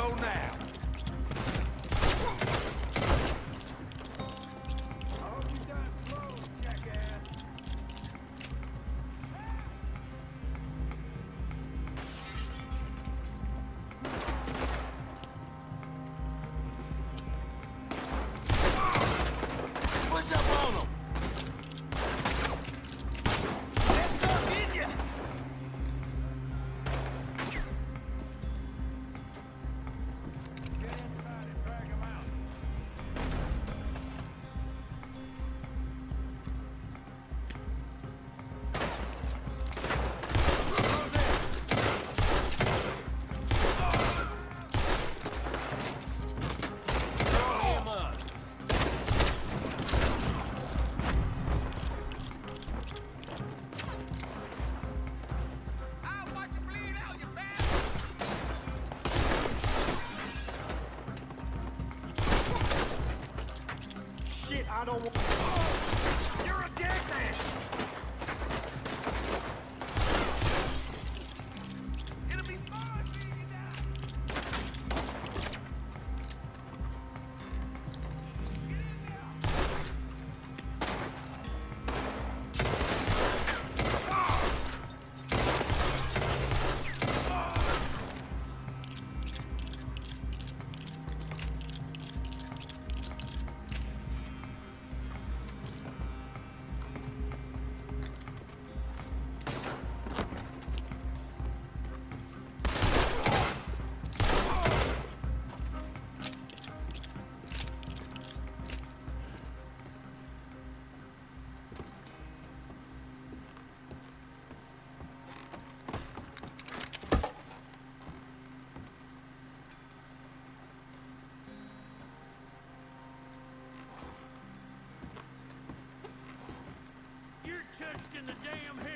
go now. I don't want... in the damn hill.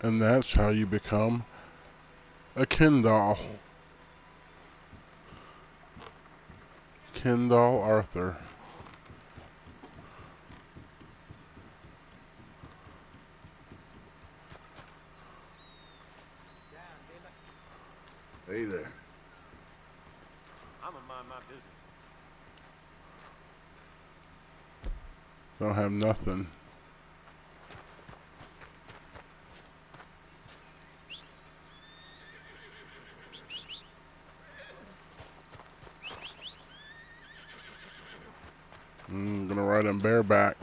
And that's how you become a Ken doll. Kindall Arthur. Hey there. I'ma mind my business. Don't have nothing. I'm gonna ride him bareback.